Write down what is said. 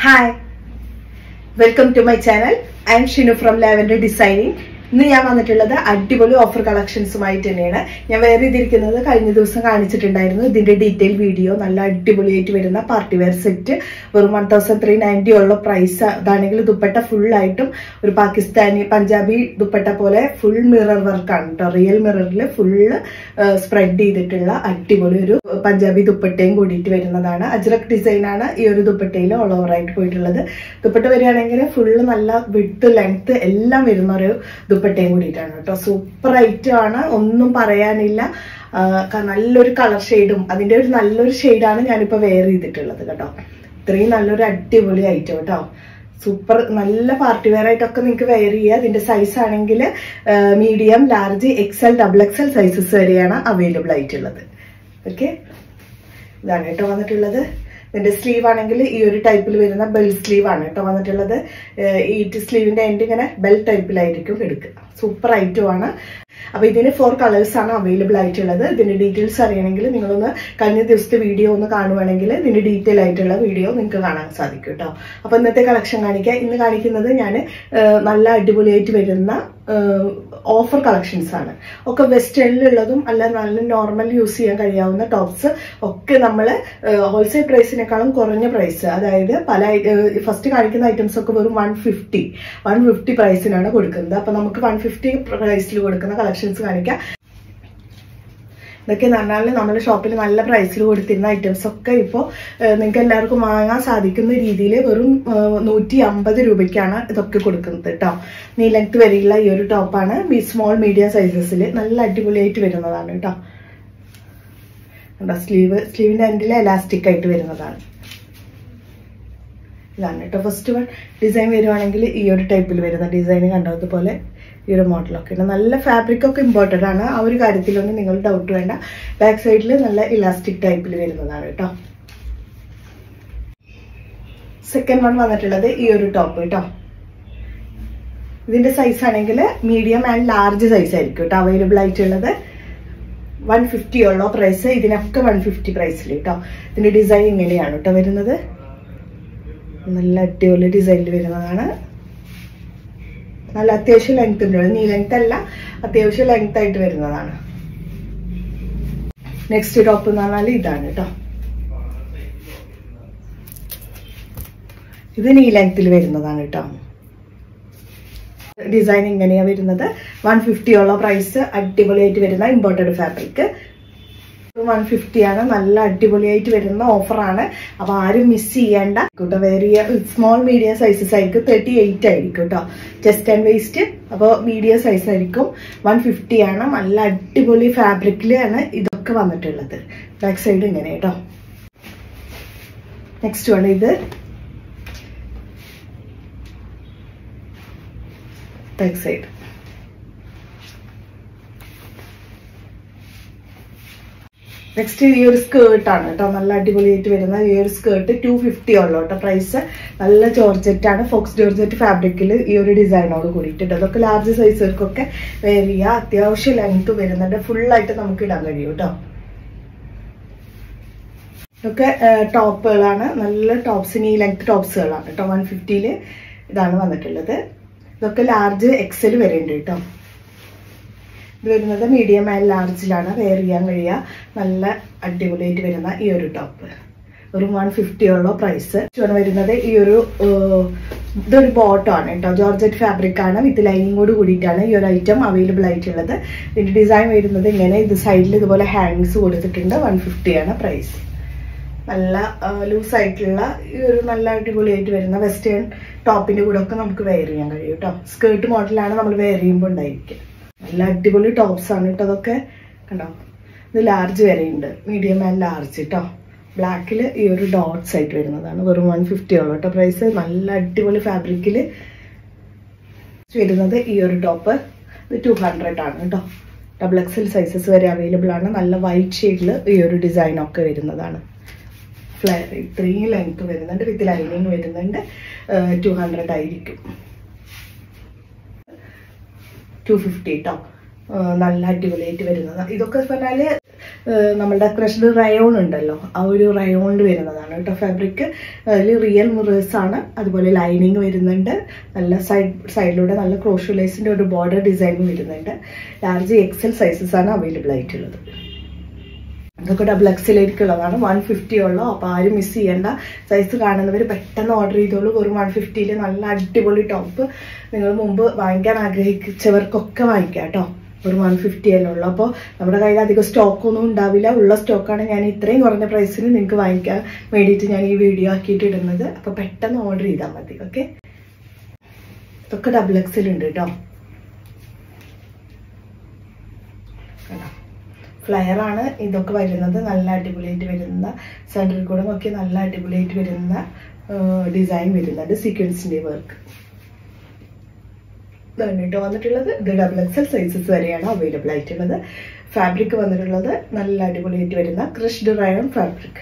Hi, welcome to my channel. I am Shinu from Lavender Designing. ഇന്ന് ഞാൻ വന്നിട്ടുള്ളത് അടിപൊളി ഓഫർ കളക്ഷൻസുമായിട്ട് തന്നെയാണ്. ഞാൻ വേറെ ഇതിരിക്കുന്നത് കഴിഞ്ഞ ദിവസം കാണിച്ചിട്ടുണ്ടായിരുന്നു. ഇതിന്റെ ഡീറ്റെയിൽ വീഡിയോ നല്ല അടിപൊളിയായിട്ട് വരുന്ന പാർട്ടി വെയർ സെറ്റ് വെറും വൺ തൗസൻഡ് ത്രീ നയന്റി ഉള്ള പ്രൈസ് അതാണെങ്കിൽ ദുപ്പട്ട ഫുൾ ആയിട്ടും ഒരു പാകിസ്ഥാനി പഞ്ചാബി ദുപ്പട്ട പോലെ ഫുൾ മിറർ വർക്കാണ് കേട്ടോ റിയൽ മിററിൽ ഫുള്ള് സ്പ്രെഡ് ചെയ്തിട്ടുള്ള അടിപൊളി ഒരു പഞ്ചാബി ദുപ്പട്ടയും കൂടിയിട്ട് വരുന്നതാണ്. അജ്രക് ഡിസൈൻ ആണ് ഈ ഒരു ദുപ്പട്ടയിൽ ഓൾ ഓവർ ആയിട്ട് പോയിട്ടുള്ളത്. ദുപ്പട്ട വരികയാണെങ്കിൽ ഫുള്ള് നല്ല വിട്ട് ലെങ്ത് എല്ലാം വരുന്ന ഒരു ദുപ്പട്ടയും കൂടിയിട്ടാണ് കേട്ടോ. സൂപ്പർ ഐറ്റം ആണ് ഒന്നും പറയാനില്ല നല്ലൊരു കളർ ഷെയ്ഡും അതിന്റെ ഒരു നല്ലൊരു ഷെയ്ഡാണ് ഞാനിപ്പോ വെയർ ചെയ്തിട്ടുള്ളത് കേട്ടോ. ഇത്രയും നല്ലൊരു അടിപൊളി ഐറ്റം കേട്ടോ. സൂപ്പർ നല്ല പാർട്ടി വെയർ ആയിട്ടൊക്കെ നിങ്ങൾക്ക് വെയർ ചെയ്യുക ഇതിന്റെ സൈസ് ആണെങ്കിൽ medium large XL double XL sizes വരെയാണ് അവൈലബിൾ ആയിട്ടുള്ളത്. ഓക്കെ ഇതാണ് കേട്ടോ വന്നിട്ടുള്ളത്. ഇതിന്റെ സ്ലീവ് ആണെങ്കിൽ ഈ ഒരു ടൈപ്പിൽ വരുന്ന ബെൽ സ്ലീവ് ആണ് കേട്ടോ വന്നിട്ടുള്ളത്. ഈ സ്ലീവിന്റെ എൻഡ് ഇങ്ങനെ ബെൽ ടൈപ്പിലായിരിക്കും എടുക്കുക. സൂപ്പർ ഐറ്റം ആണ്. അപ്പൊ ഇതിന് ഫോർ കളേഴ്സ് ആണ് അവൈലബിൾ ആയിട്ടുള്ളത്. ഇതിന്റെ ഡീറ്റെയിൽസ് അറിയണമെങ്കിൽ നിങ്ങളൊന്ന് കഴിഞ്ഞ ദിവസത്തെ വീഡിയോ ഒന്ന് കാണുവാണെങ്കിൽ ഇതിന്റെ ഡീറ്റെയിൽ ആയിട്ടുള്ള വീഡിയോ നിങ്ങൾക്ക് കാണാൻ സാധിക്കും കേട്ടോ. അപ്പൊ ഇന്നത്തെ കളക്ഷൻ കാണിക്കാം. ഇന്ന് കാണിക്കുന്നത് ഞാൻ നല്ല അടിപൊളിയായിട്ട് വരുന്ന ഓഫർ കളക്ഷൻസ് ആണ്. ഒക്കെ വെസ്റ്റേണിലുള്ളതും അല്ല നല്ല നോർമൽ യൂസ് ചെയ്യാൻ കഴിയാവുന്ന ടോപ്സ് ഒക്കെ നമ്മൾ ഹോൾസെയിൽ പ്രൈസിനേക്കാളും കുറഞ്ഞ പ്രൈസ് അതായത് പല ഫസ്റ്റ് കാണിക്കുന്ന ഐറ്റംസ് ഒക്കെ വെറും വൺ ഫിഫ്റ്റി വൺ ഫിഫ്റ്റി പ്രൈസിനാണ് കൊടുക്കുന്നത്. അപ്പം നമുക്ക് വൺ ഫിഫ്റ്റി പ്രൈസിൽ കൊടുക്കുന്ന കളക്ഷൻസ് കാണിക്കാം. ഇതൊക്കെ എന്ന് പറഞ്ഞാൽ നമ്മുടെ ഷോപ്പിൽ നല്ല പ്രൈസിൽ കൊടുത്തിരുന്ന ഐറ്റംസ് ഒക്കെ ഇപ്പോൾ നിങ്ങൾക്ക് എല്ലാവർക്കും വാങ്ങാൻ സാധിക്കുന്ന രീതിയിൽ വെറും നൂറ്റി അമ്പത് രൂപയ്ക്കാണ് ഇതൊക്കെ കൊടുക്കുന്നത് കേട്ടോ. നീ ലെങ്ത് വരെയുള്ള ഈ ഒരു ടോപ്പാണ് സ്മോൾ മീഡിയം സൈസസിൽ നല്ല അടിപൊളിയായിട്ട് വരുന്നതാണ് കേട്ടോ. സ്ലീവ് സ്ലീവിന്റെ എൻഡിൽ എലാസ്റ്റിക് ആയിട്ട് വരുന്നതാണ്. ഇതാണ് കേട്ടോ. ഫസ്റ്റ് വൺ ഡിസൈൻ വരുവാണെങ്കിൽ ഈ ഒരു ടൈപ്പിൽ വരുന്ന ഡിസൈൻ കണ്ടതുപോലെ ഈ ഒരു മോഡലൊക്കെ ഉണ്ട് നല്ല ഫാബ്രിക് ഒക്കെ ഇമ്പോർട്ടന്റ് ആണ്. ആ ഒരു കാര്യത്തിലൊന്നും നിങ്ങൾ ഡൗട്ട് വേണ്ട. ബാക്ക് സൈഡിൽ നല്ല ഇലാസ്റ്റിക് ടൈപ്പിൽ വരുന്നതാണ് കേട്ടോ. സെക്കൻഡ് വൺ വന്നിട്ടുള്ളത് ഈ ഒരു ടോപ്പ് കേട്ടോ. ഇതിന്റെ സൈസ് ആണെങ്കിൽ മീഡിയം ആൻഡ് ലാർജ് സൈസ് ആയിരിക്കും കേട്ടോ അവൈലബിൾ ആയിട്ടുള്ളത്. വൺ ഫിഫ്റ്റി ഉള്ള പ്രൈസ് ഇതിനൊക്കെ വൺ ഫിഫ്റ്റി പ്രൈസിൽ കേട്ടോ. ഇതിന്റെ ഡിസൈൻ ഇങ്ങനെയാണ് കേട്ടോ വരുന്നത്. നല്ല അടിപൊളി ഡിസൈനിൽ വരുന്നതാണ്. നല്ല അത്യാവശ്യം ലെങ്ത് ഉണ്ട്. നീ ലെങ്ത് അല്ല അത്യാവശ്യം ലെങ്ത് ആയിട്ട് വരുന്നതാണ്. നെക്സ്റ്റ് ടോപ്പ് എന്ന് പറഞ്ഞാൽ ഇതാണ് കേട്ടോ ഇത് നീ ലെങ്ത്തിൽ വരുന്നതാണ് കേട്ടോ ഡിസൈൻ ഇങ്ങനെയാണ് വരുന്നത്. വൺ ഫിഫ്റ്റിയുള്ള പ്രൈസ് അടിപൊളിയായിട്ട് വരുന്ന ഇമ്പോർട്ടഡ് ഫാബ്രിക് വൺ ഫിഫ്റ്റി ആണ്. നല്ല അടിപൊളിയായിട്ട് വരുന്ന ഓഫറാണ് അപ്പൊ ആരും മിസ് ചെയ്യേണ്ട. കേട്ടോ വേറിയ സ്മോൾ മീഡിയം സൈസസ് ആയിരിക്കും. തേർട്ടി എയ്റ്റ് ആയിരിക്കും കേട്ടോ. ചെസ്റ്റ് ആൻഡ് വേസ്റ്റ് അപ്പോൾ മീഡിയം സൈസ് ആയിരിക്കും. വൺ ഫിഫ്റ്റി ആണ്. നല്ല അടിപൊളി ഫാബ്രിക്കിലാണ് ഇതൊക്കെ വന്നിട്ടുള്ളത്. ബാക്ക് സൈഡ് ഇങ്ങനെ കേട്ടോ. നെക്സ്റ്റ് ആണ് ഇത്. ബാക്ക് സൈഡ് നെക്സ്റ്റ് ഈ ഒരു സ്കേർട്ടാണ് കേട്ടോ. നല്ല അടിപൊളിയായിട്ട് വരുന്ന ഈ ഒരു സ്കേർട്ട് ടു ഫിഫ്റ്റി ഉള്ളു കേട്ടോ പ്രൈസ് നല്ല ജോർജറ്റാണ് ഫോക്സ് ജോർജറ്റ് ഫാബ്രിക്കിൽ ഈ ഒരു ഡിസൈനോട് കൂടിയിട്ടുണ്ട് അതൊക്കെ ലാർജ് സൈസുകൾക്കൊക്കെ വെയർ ചെയ്യുക അത്യാവശ്യം ലെങ്ത് വരുന്നുണ്ട്. ഫുൾ ആയിട്ട് നമുക്ക് ഇടാൻ കഴിയും കേട്ടോ. ഇതൊക്കെ ടോപ്പുകളാണ്. നല്ല ടോപ്സിന് ഈ ലെങ്ത് ടോപ്സുകളാണ് കേട്ടോ. വൺ ഫിഫ്റ്റിയിൽ ഇതാണ് വന്നിട്ടുള്ളത്. ഇതൊക്കെ ലാർജ് എക്സൽ വരെയുണ്ട് കേട്ടോ. ഇത് വരുന്നത് മീഡിയം ആൻഡ് ലാർജിലാണ് വെയർ ചെയ്യാൻ കഴിയുക നല്ല അടിപൊളിയായിട്ട് വരുന്ന ഈ ഒരു ടോപ്പ് ഒരു വൺ ഫിഫ്റ്റി ഉള്ള പ്രൈസ് വരുന്നത് ഈ ഒരു ഇതൊരു ആണ് കേട്ടോ. ജോർജറ്റ് ഫാബ്രിക് ആണ്. വിത്ത് ലൈനിങ്ങോട് കൂടിയിട്ടാണ് ഈ ഒരു ഐറ്റം അവൈലബിൾ ആയിട്ടുള്ളത്. ഇതിന്റെ ഡിസൈൻ വരുന്നത് ഇങ്ങനെ. ഇത് സൈഡിൽ ഇതുപോലെ ഹാങ്സ് കൊടുത്തിട്ടുണ്ട്. വൺ ഫിഫ്റ്റി ആണ് പ്രൈസ് നല്ല ലൂസ് ആയിട്ടുള്ള ഈ ഒരു നല്ല അടിപൊളിയായിട്ട് വരുന്ന വെസ്റ്റേൺ ടോപ്പിന്റെ കൂടെ ഒക്കെ നമുക്ക് വെയർ ചെയ്യാൻ കഴിയും കേട്ടോ. സ്കേർട്ട് മോഡലാണ് നമ്മൾ വെയർ ചെയ്യുമ്പോൾ ഉണ്ടായിരിക്കുക. നല്ല അടിപൊളി ടോപ്സ് ആണ് കേട്ടോ അതൊക്കെ. കണ്ടോ? ഇത് ലാർജ് വരെയുണ്ട്. മീഡിയം ആൻഡ് ലാർജ് കേട്ടോ ബ്ലാക്കിൽ ഈ ഒരു ഡോട്ട്സ് ആയിട്ട് വരുന്നതാണ്. വെറും വൺ ഫിഫ്റ്റി ഉള്ളൂ കേട്ടോ പ്രൈസ് നല്ല അടിപൊളി ഫാബ്രിക്കിൽ വരുന്നത് ഈ ഒരു ടോപ്പ് ഇത് ടു ഹൺഡ്രഡ് ആണ് കേട്ടോ ഡബിൾ എക്സൽ സൈസസ് വരെ അവൈലബിൾ ആണ്. നല്ല വൈറ്റ് ഷെയ്ഡിൽ ഈ ഒരു ഡിസൈൻ ഒക്കെ വരുന്നതാണ്. ഫ്ലയർ ഇത്രയും ലെങ്ത് വരുന്നുണ്ട്. വിത്ത് ലൈനിങ് വരുന്നുണ്ട്. ടു ഹൺഡ്രഡ് ആയിരിക്കും. ടു ഫിഫ്റ്റി കേട്ടോ നല്ല അടിപൊളിയായിട്ട് വരുന്നത്. ഇതൊക്കെ പറഞ്ഞാൽ നമ്മുടെ ക്രഷ്ഡ് റയോൺ ഉണ്ടല്ലോ. ആ ഒരു റയോണിൽ വരുന്നതാണ് കേട്ടോ ഫാബ്രിക് അതിൽ റിയൽ മിറേഴ്സ് ആണ്. അതുപോലെ ലൈനിങ് വരുന്നുണ്ട്. നല്ല സൈഡ് സൈഡിലൂടെ നല്ല ക്രോഷ്യലൈസിന്റെ ഒരു ബോർഡർ ഡിസൈനും വരുന്നുണ്ട്. ലാർജ് എക്സൽ സൈസസ് ആണ് അവൈലബിൾ ആയിട്ടുള്ളത്. ഇതൊക്കെ ഡബിൾ എക്സിലേക്കുള്ളതാണ് വൺ ഫിഫ്റ്റി ഉള്ളു. അപ്പോൾ ആരും മിസ് ചെയ്യേണ്ട. സൈസ് കാണുന്നവർ പെട്ടെന്ന് ഓർഡർ ചെയ്തോളൂ. വെറും വൺ ഫിഫ്റ്റിയിൽ നല്ല അടിപൊളി ടോപ്പ് നിങ്ങൾ മുമ്പ് വാങ്ങിക്കാൻ ആഗ്രഹിച്ചവർക്കൊക്കെ വാങ്ങിക്കാം കേട്ടോ. ഒരു വൺ ഫിഫ്റ്റി അല്ലേ ഉള്ളൂ. അപ്പോൾ നമ്മുടെ കയ്യിൽ അധികം സ്റ്റോക്കൊന്നും ഉണ്ടാവില്ല. ഉള്ള സ്റ്റോക്കാണ് ഞാൻ ഇത്രയും കുറഞ്ഞ പ്രൈസിന് നിങ്ങൾക്ക് വാങ്ങിക്കാൻ വേണ്ടിയിട്ട് ഞാൻ ഈ വീഡിയോ ആക്കിയിട്ട് ഇടുന്നത്. അപ്പോൾ പെട്ടെന്ന് ഓർഡർ ചെയ്താൽ മതി. ഓക്കെ ഇതൊക്കെ ഡബിൾ എക്സിലുണ്ട് കേട്ടോ. ഫ്ലെയർ ആണ് ഇതൊക്കെ വരുന്നത്. നല്ല അടിപൊളിയായിട്ട് വരുന്ന സെൻട്രൽ കൂടെ ഒക്കെ നല്ല അടിപൊളിയായിട്ട് വരുന്ന ഡിസൈൻ വരുന്നുണ്ട് സീക്വൻസിന്റെ വർക്ക് ഇതാണ് കേട്ടോ വന്നിട്ടുള്ളത്. ഇത് ഡബിൾ എക്സൽ സൈസസ് വരെയാണ് അവൈലബിൾ ആയിട്ടുള്ളത്. ഫാബ്രിക് വന്നിട്ടുള്ളത്. നല്ല അടിപൊളിയായിട്ട് വരുന്ന ക്രിഷ്ഡ് റയൺ ഫാബ്രിക്